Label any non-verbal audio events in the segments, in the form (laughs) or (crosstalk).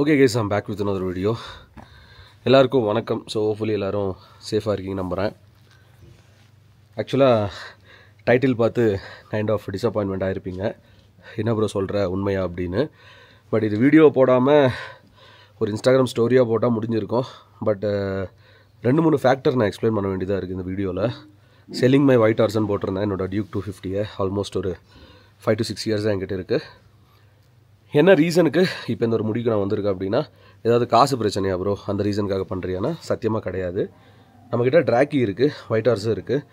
Okay guys am back with another video எல்லாருக்கும் வணக்கம். So hopefully எல்லோரும் சேஃபாக இருக்கீங்க நம்புகிறேன் ஆக்சுவலாக டைட்டில் பார்த்து கைண்ட் ஆஃப் டிசப்பாயின்மெண்ட் ஆகிருப்பீங்க என்ன ப்ரோ சொல்கிற உண்மையா அப்படின்னு. பட் இது வீடியோ போடாமல் ஒரு இன்ஸ்டாகிராம் ஸ்டோரியாக போட்டால் முடிஞ்சிருக்கும். பட் ரெண்டு மூணு ஃபேக்டர் நான் எக்ஸ்பிளைன் பண்ண வேண்டியதாக இருக்குது இந்த வீடியோவில் செல்லிங் மை ஒயிட் ஹார்ஸ்னு போட்டிருந்தேன். என்னோட டியூக் டூ ஃபிஃப்டியை ஆல்மோஸ்ட் ஒரு ஃபைவ் டு சிக்ஸ் இயர்ஸ் என்கிட்ட இருக்குது என்ன ரீசனுக்கு இப்போ இந்த ஒரு முடிவுக்கு நான் வந்திருக்கேன் அப்படின்னா ஏதாவது காசு பிரச்சனையா ப்ரோ அந்த ரீசனுக்காக பண்ணுறியானா சத்தியமாக கிடையாது. நம்மக்கிட்ட ட்ராக்கி இருக்குது ஒயிட் ஹார்ஸும் இருக்குது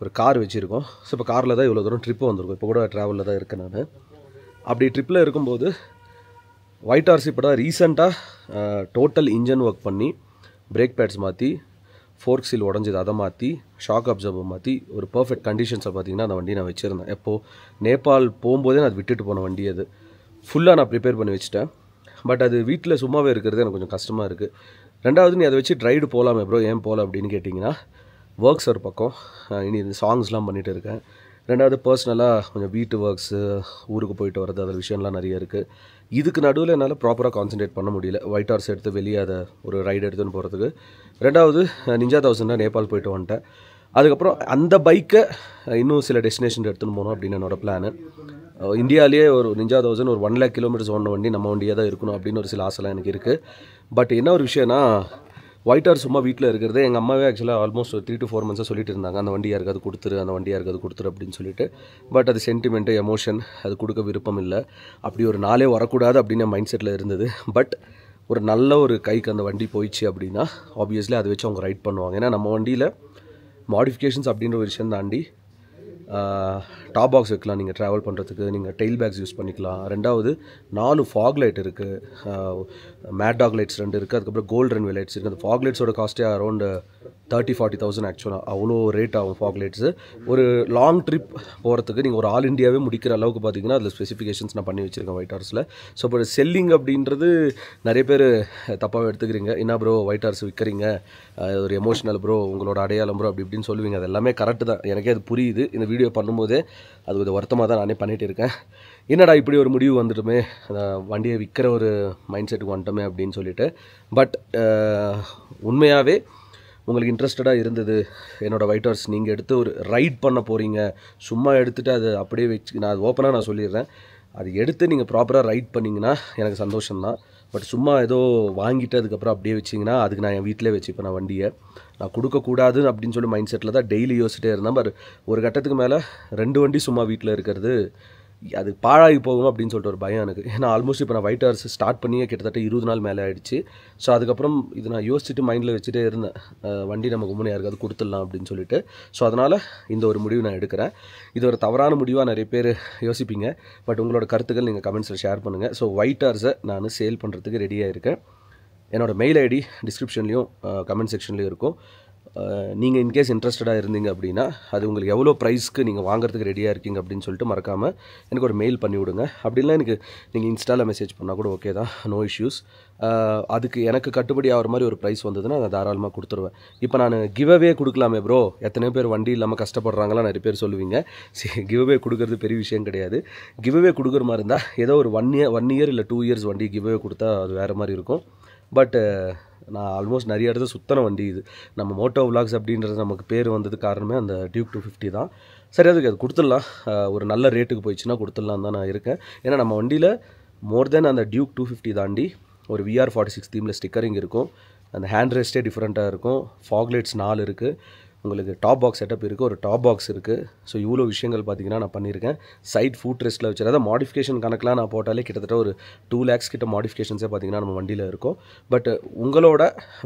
ஒரு கார் வச்சுருக்கோம். ஸோ இப்போ காரில் தான் இவ்வளோ தூரம் ட்ரிப்பு வந்திருக்கும். இப்போ கூட ட்ராவலில் தான் இருக்கேன் நான். அப்படி ட்ரிப்பில் இருக்கும்போது ஒயிட் ஹார்ஸ் இப்போ தான் ரீசெண்டாக டோட்டல் இன்ஜின் ஒர்க் பண்ணி பிரேக் பேட்ஸ் மாற்றி ஃபோர்க் சீல் உடஞ்சது அதை மாற்றி ஷாக் அப்சர்வர் மாற்றி ஒரு பர்ஃபெக்ட் கண்டிஷன்ஸை பார்த்தீங்கன்னா அந்த வண்டி நான் வச்சுருந்தேன். எப்போது நேபாள் போகும்போதே நான் அது விட்டுட்டு போன வண்டி அது. ஃபுல்லாக நான் ப்ரிப்பேர் பண்ணி வச்சுட்டேன். பட் அது வீட்டில் சும்மாவே இருக்கிறது எனக்கு கொஞ்சம் கஷ்டமாக இருக்குது ரெண்டாவது நீ அதை வச்சு ட்ரைடு போகலாமே ப்ரோ ஏன் போகல அப்படின்னு கேட்டிங்கன்னா ஒர்க்ஸ் ஒரு பக்கம். இனி இந்த சாங்ஸ்லாம் பண்ணிகிட்டு இருக்கேன். ரெண்டாவது பர்சனலாக கொஞ்சம் வீட்டு ஒர்க்ஸு ஊருக்கு போயிட்டு வர்றது அதில் விஷயம்லாம் நிறைய இருக்குது இதுக்கு நடுவில் என்னால் ப்ராப்பராக கான்சென்ட்ரேட் பண்ண முடியல. ஒயிட் ஹார்ஸ் எடுத்து வெளியே அதை ஒரு ரைடு எடுத்துன்னு போகிறதுக்கு ரெண்டாவது நிஞ்சா தௌசண்டாக நேபாள் போயிட்டு வந்துட்டேன். அதுக்கப்புறம் அந்த பைக்கை இன்னும் சில டெஸ்டினேஷன் எடுத்துன்னு போகணும் அப்படின்னு என்னோட பிளானு இந்தியாவிலேயே ஒரு நிஞ்சா தௌசண்ட் ஒரு ஒன் லேக் கிலோமீட்டர்ஸ் ஓடின வண்டி நம்ம வண்டியாக தான் இருக்கணும் அப்படின்னு ஒரு சில ஆசைலாம் எனக்கு இருக்குது பட் என்ன ஒரு விஷயம்னா ஒயிட் சும்மா வீட்டில் இருக்கிறது எங்கள் அம்மாவே ஆக்சுவலாக ஆல்மோஸ்ட் ஒரு த்ரீ டு ஃபோர் மந்த்ஸாக சொல்லிட்டு இருந்தாங்க. அந்த வண்டி யாருக்காவது கொடுத்துரு அந்த வண்டி யாருக்காவது கொடுத்துரு அப்படின்னு சொல்லிட்டு. பட் அது சென்டிமெண்ட்டு எமோஷன் அது கொடுக்க விருப்பம் இல்லை. அப்படி ஒரு நாளே வரக்கூடாது அப்படின்னு மைண்ட் செட்டில் இருந்தது. பட் ஒரு நல்ல ஒரு கைக்கு அந்த வண்டி போயிடுச்சு அப்படின்னா ஆப்வியஸ்லி அதை வச்சு அவங்க ரைட் பண்ணுவாங்க. ஏன்னா நம்ம வண்டியில் மாடிஃபிகேஷன்ஸ் அப்படின்ற ஒரு விஷயம் தாண்டி டாப் பாக்ஸ் வைக்கலாம். நீங்கள் ட்ராவல் பண்ணுறதுக்கு நீங்கள் டெயில் பேக்ஸ் யூஸ் பண்ணிக்கலாம். ரெண்டாவது நாலு ஃபாக் லைட் இருக்குது மேட் டாக் லைட்ஸ் ரெண்டு இருக்குது அதுக்கப்புறம் கோல்டன் ரன் லைட்ஸ் இருக்குது அந்த ஃபாக் லைட்ஸோட காஸ்ட்டே அரௌண்டு தேர்ட்டி ஃபார்ட்டி தௌசண்ட் ஆக்சுவலாக அவ்வளோ ரேட் ஆகும் ஃபாக்லேட்ஸு ஒரு லாங் ட்ரிப் போகிறதுக்கு நீங்கள் ஒரு ஆல் இந்தியாவே முடிக்கிற அளவுக்கு பார்த்தீங்கன்னா அதில் ஸ்பெசிஃபிகேஷன்ஸ் நான் பண்ணி வச்சுருக்கேன் ஒயிட் ஹார்ஸில் ஸோ இப்போ செல்லிங் அப்படின்றது நிறைய பேர் தப்பாக எடுத்துக்கிறீங்க. என்ன ப்ரோ ஒயிட் ஹார்ஸ் விற்கிறீங்க ஒரு எமோஷனல் ப்ரோ உங்களோட அடையாளம் ப்ரோ அப்படி இப்படின்னு சொல்லுவீங்க. அது எல்லாமே கரெக்டு தான். எனக்கே அது புரியுது. இந்த வீடியோ பண்ணும்போதே அது கொஞ்சம் வருத்தமாக தான் நானே பண்ணிகிட்டு இருக்கேன். என்னடா இப்படி ஒரு முடிவு வந்துட்டுமே? வண்டியை விற்கிற ஒரு மைண்ட் செட்டுக்கு வந்துட்டோமே அப்படின்னு சொல்லிட்டு. பட் உண்மையாகவே உங்களுக்கு இன்ட்ரெஸ்டடாக இருந்தது. என்னோடய ஒயிட் ஹார்ஸ் நீங்கள் எடுத்து ஒரு ரைட் பண்ண போகிறீங்க சும்மா எடுத்துகிட்டு அது அப்படியே வச்சு நான் அது ஓப்பனாக நான் சொல்லிடுறேன். அது எடுத்து நீங்கள் ப்ராப்பராக ரைட் பண்ணிங்கன்னா எனக்கு சந்தோஷம்தான். பட் சும்மா ஏதோ வாங்கிட்டு அதுக்கப்புறம் அப்படியே வச்சிங்கன்னா அதுக்கு நான் என் வீட்டிலே வச்சுப்பேன் நான் வண்டியை. நான் கொடுக்கக்கூடாது அப்படின்னு சொல்லி மைண்ட் செட்டில் தான் டெய்லி யோசிச்சிட்டே இருந்தேன். பட் ஒரு கட்டத்துக்கு மேலே ரெண்டு வண்டி சும்மா வீட்டில் இருக்கிறது அது பாழாகி போகும் அப்படின்னு சொல்லிட்டு ஒரு பயம் எனக்கு. ஏன்னா ஆல்மோஸ்ட் இப்போ நான் ஒயிட் ஹார்ஸ் ஸ்டார்ட் பண்ணியே கிட்டத்தட்ட இருபது நாள் மேலே ஆகிடுச்சு ஸோ அதுக்கப்புறம் இது நான் யோசிச்சுட்டு மைண்டில் வச்சுட்டே இருந்தேன். வண்டி நமக்கு முன்னே யாருக்காவது கொடுத்துடலாம் அப்படின்னு சொல்லிட்டு. ஸோ அதனால் இந்த ஒரு முடிவு நான் எடுக்கிறேன். இது ஒரு தவறான முடிவாக நிறைய பேர் யோசிப்பீங்க. பட் உங்களோட கருத்துக்கள் நீங்கள் கமெண்ட்ஸில் ஷேர் பண்ணுங்கள் ஸோ ஒயிட் ஹார்ஸை நான் சேல் பண்ணுறதுக்கு ரெடியாக இருக்கேன். என்னோடய மெயில் ஐடி டிஸ்கிரிப்ஷன்லேயும் கமெண்ட் செக்ஷன்லேயும் இருக்கும். நீங்கள் இன்கேஸ் இன்ட்ரெஸ்டடாக இருந்தீங்க அப்படின்னா அது உங்களுக்கு எவ்வளோ ப்ரைஸ்க்கு நீங்கள் வாங்குறதுக்கு ரெடியாக இருக்கீங்க அப்படின்னு சொல்லிட்டு மறக்காமல் எனக்கு ஒரு மெயில் பண்ணி விடுங்க. அப்படிலாம் எனக்கு நீங்கள் இன்ஸ்டாவில் மெசேஜ் பண்ணால் கூட ஓகே தான். நோ இஷ்யூஸ் அதுக்கு எனக்கு கட்டுப்படி ஆகிற மாதிரி ஒரு ப்ரைஸ் வந்ததுன்னா நான் தாராளமாக கொடுத்துருவேன். இப்போ நான் கிவ்அவே கொடுக்கலாமே ப்ரோ எத்தனை பேர் வண்டி இல்லாமல் கஷ்டப்படுறாங்களா நிறைய பேர் சொல்லுவீங்க. சரி கிவ்அவே கொடுக்கறது பெரிய விஷயம் கிடையாது. கிவ்அவே கொடுக்குற மாதிரி இருந்தால் ஏதோ ஒரு ஒன் இயர் ஒன் இயர் இல்லை டூ இயர்ஸ் வண்டி கிவ்அவே கொடுத்தா அது வேறு மாதிரி இருக்கும். பட் நான் ஆல்மோஸ்ட் நிறைய இடத்துல சுத்தன வண்டி இது. நம்ம மோட்டோ விலாக்ஸ் அப்படின்றது நமக்கு பேர் வந்தது காரணமே அந்த டியூக் டூ ஃபிஃப்டி தான். சரி அதுக்கு அது கொடுத்துடலாம். ஒரு நல்ல ரேட்டுக்கு போயிடுச்சுன்னா கொடுத்துடலாம் தான் நான் இருக்கேன். ஏன்னா நம்ம வண்டியில் மோர் தென் அந்த டியூக் டூ ஃபிஃப்டி தாண்டி ஒரு விஆர் ஃபார்ட்டி சிக்ஸ் தீமில் ஸ்டிக்கரிங் இருக்கும். அந்த ஹேண்ட் ரெஸ்ட்டே டிஃப்ரெண்ட்டாக இருக்கும். ஃபாக்லைட்ஸ் நாலு இருக்குது உங்களுக்கு டாப் பாக்ஸ் செட்டப் இருக்குது ஒரு டாப் பாக்ஸ் இருக்குது ஸோ இவ்வளோ விஷயங்கள் பார்த்தீங்கன்னா நான் பண்ணியிருக்கேன். சைட் ஃபுட் ரெஸ்ட்டில் வச்சு அதாவது மாடிஃபிகேஷன் கணக்கெலாம் நான் போட்டாலே கிட்டத்தட்ட ஒரு டூ லேக்ஸ் கிட்ட மாடிஃபிகேஷன்ஸே பார்த்தீங்கன்னா நம்ம வண்டியில் இருக்கும். பட் உங்களோட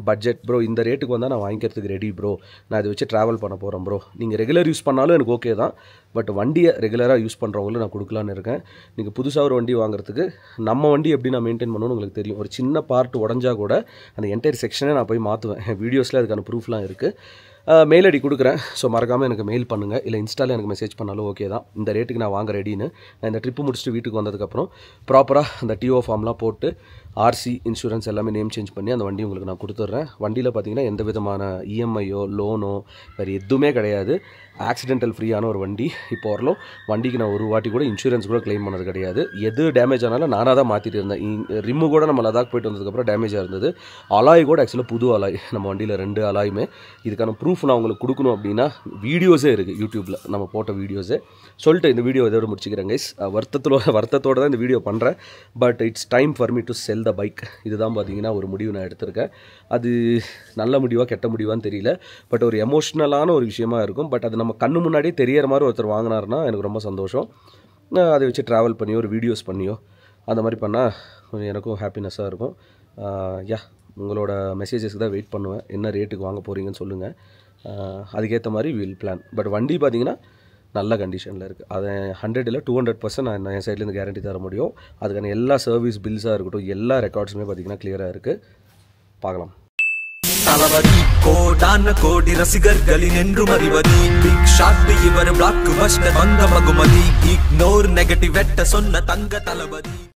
பட்ஜெட் ப்ரோ இந்த ரேட்டுக்கு வந்தால் நான் வாங்கிக்கிறதுக்கு ரெடி ப்ரோ நான் இதை வச்சு ட்ராவல் பண்ண போகிறேன் ப்ரோ நீங்கள் ரெகுலர் யூஸ் பண்ணாலும் எனக்கு ஓகே தான். பட் வண்டியை ரெகுலராக யூஸ் பண்ணுறவங்களும் நான் கொடுக்கலான்னு இருக்கேன். நீங்கள் புதுசாக ஒரு வண்டி வாங்குறதுக்கு நம்ம வண்டி எப்படி நான் மெயின்டைன் பண்ணணும்னு உங்களுக்கு தெரியும். ஒரு சின்ன பார்ட் உடஞ்சா கூட அந்த என்டையர் செக்ஷனே நான் போய் மாற்றுவேன் வீடியோஸில் (laughs) அதுக்கான ப்ரூஃப்லாம் இருக்குது மெயில் ஐடி கொடுக்குறேன். ஸோ மறக்காமல் எனக்கு மெயில் பண்ணுங்கள் இல்லை இன்ஸ்டாவில் எனக்கு மெசேஜ் பண்ணாலும் ஓகே தான். இந்த ரேட்டுக்கு நான் வாங்க ரெடின்னு நான் இந்த ட்ரிப்பு முடிச்சுட்டு வீட்டுக்கு வந்ததுக்கப்புறம் ப்ராப்பராக அந்த டிஓ ஃபார்ம்லாம் போட்டு ஆர்சி இன்சூரன்ஸ் எல்லாமே நேம் சேஞ்ச் பண்ணி அந்த வண்டி உங்களுக்கு நான் கொடுத்துட்றேன். வண்டியில் பார்த்தீங்கன்னா எந்த விதமான இஎம்ஐயோ லோனோ வேறு எதுவுமே கிடையாது. ஆக்சிடென்டல் ஃப்ரீயான ஒரு வண்டி. இப்போ வரலும் வண்டிக்கு நான் ஒரு வாட்டி கூட இன்சூரன்ஸ் கூட க்ளைம் பண்ணது கிடையாது. எது டேமேஜ் ஆனாலும் நானாக தான் மாற்றிட்டு இருந்தேன். ரிம்மு கூட நம்ம லதாக் போயிட்டு வந்ததுக்கப்புறம் டேமேஜாக இருந்தது. அலாய் கூட ஆக்சுவலாக புது அலாய். நம்ம வண்டியில் ரெண்டு அலாயுமே. இதுக்கான ப்ரூஃப் நான் உங்களுக்கு கொடுக்கணும் அப்படின்னா வீடியோஸே இருக்குது யூடியூப்பில் நம்ம போட்ட வீடியோஸே சொல்லிட்டு இந்த வீடியோ இதோட முடிச்சுக்கிறேன் கைஸ் வருத்தத்தோட வருத்தத்தோட தான் இந்த வீடியோ பண்ணுறேன் but it's time for me to sell the bike இதுதான் பார்த்தீங்கன்னா ஒரு முடிவு நான் எடுத்திருக்கேன். அது நல்ல முடிவாக கெட்ட முடிவான்னு தெரியல. பட் ஒரு எமோஷ்னலான ஒரு விஷயமா இருக்கும். பட் அது நம்ம கண்ணு முன்னாடியே தெரியற மாதிரி ஒருத்தர் வாங்கினாருன்னா எனக்கு ரொம்ப சந்தோஷம். அதை வச்சு ட்ராவல் பண்ணியோ ஒரு வீடியோஸ் பண்ணியோ அந்த மாதிரி பண்ணால் கொஞ்சம் எனக்கும் ஹாப்பினஸ்ஸாக இருக்கும். யா உங்களோட மெசேஜஸ்க்கு தான் வெயிட் பண்ணுவேன். என்ன ரேட்டுக்கு வாங்க போகிறீங்கன்னு சொல்லுங்கள் அதுக்கேற்ற மாதிரி வில் பிளான் பட் வண்டி பார்த்தீங்கன்னா நல்ல கண்டிஷனில் இருக்குது அதை ஹண்ட்ரட் இல்லை டூ ஹண்ட்ரட் பர்சன்ட் நான் என் சைட்லேருந்து கேரண்டி தர முடியும். அதுக்கான எல்லா சர்வீஸ் பில்ஸாக இருக்கட்டும் எல்லா ரெக்கார்ட்ஸுமே பார்த்தீங்கன்னா கிளியராக இருக்குது பார்க்கலாம். தளபதி கோடான கோடி ரசிகர்களின் என்று மறிவது பிக் ஷாட் இவர் பிளாக் பஸ்டர் வந்த பகுமதி இக்னோர் நெகட்டிவ் வெட்ட சொன்ன தங்க தளபதி.